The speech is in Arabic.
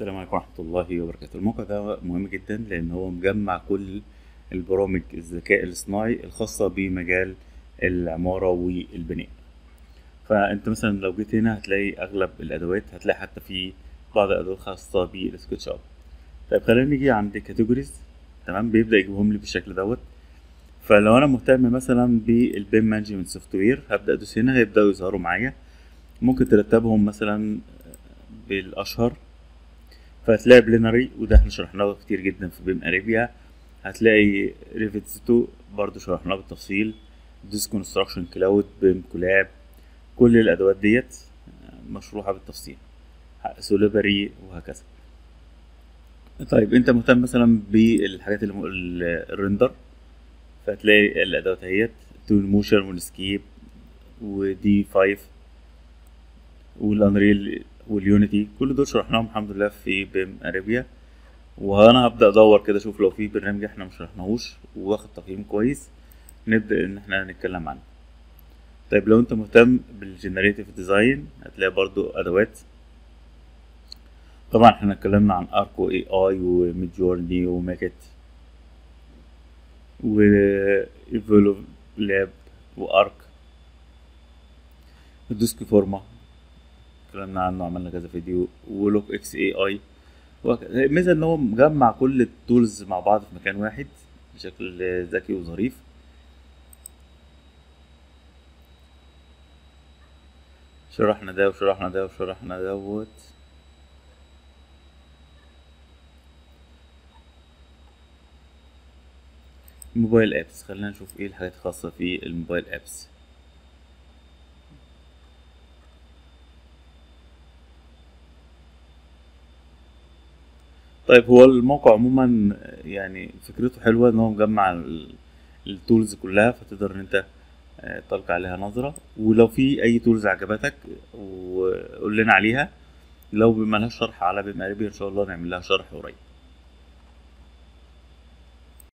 السلام عليكم ورحمة الله وبركاته. الموقع ده مهم جدا لأن هو مجمع كل البرامج الذكاء الاصطناعي الخاصة بمجال العمارة والبناء. فأنت مثلا لو جيت هنا هتلاقي أغلب الأدوات هتلاقي حتى في بعض الأدوات خاصة بال SketchUp طيب خلينا نيجي عند categories تمام؟ بيبدأ يجيبهم لي بالشكل دوت. فلو أنا مهتم مثلا بال BIM management software هبدأ أدوس هنا هيبدأوا يظهروا معايا. ممكن ترتبهم مثلا بالأشهر. فهتلاقي Plannerly وده إحنا شرحناه كتير جدا في BIM Arabia هتلاقي Revizto برضو شرحناه بالتفصيل. Autodesk Construction Cloud BIMcollab. كل الأدوات ديت مشروحة بالتفصيل. Solibri وهكذا. طيب أنت مهتم مثلا بالحاجات اللي ال render. فهتلاقي الأدوات اهيت Twinmotion و Enscape و D5 وال Unreal وال Unity كل دول شرحناهم الحمد لله في BIM Arabia وأنا هبدأ أدور كده أشوف لو في برنامج إحنا مش شرحناهوش واخد تقييم كويس نبدأ إن إحنا نتكلم عنه. طيب لو أنت مهتم بال generative design هتلاقي برضو أدوات. طبعا إحنا اتكلمنا عن Arko AI و Midjourney و Maket و EvolveLAB و Autodesk Forma اتكلمنا عنه عملنا كذا فيديو و LookX AI. الميزة إن هو مجمع كل ال tools مع بعض في مكان واحد بشكل ذكي وظريف. شرحنا ده وشرحنا ده وشرحنا دوت. Mobile apps. خلينا نشوف إيه الحاجات الخاصة في ال mobile apps. طيب هو الموقع عموما يعني فكرته حلوة إن هو مجمع ال tools كلها فتقدر إن أنت تلقى عليها نظرة. ولو في أي tools عجبتك وقول لنا عليها لو ملهاش شرح على BIM إن شاء الله نعمل لها شرح قريب.